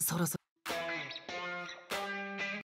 そろそろ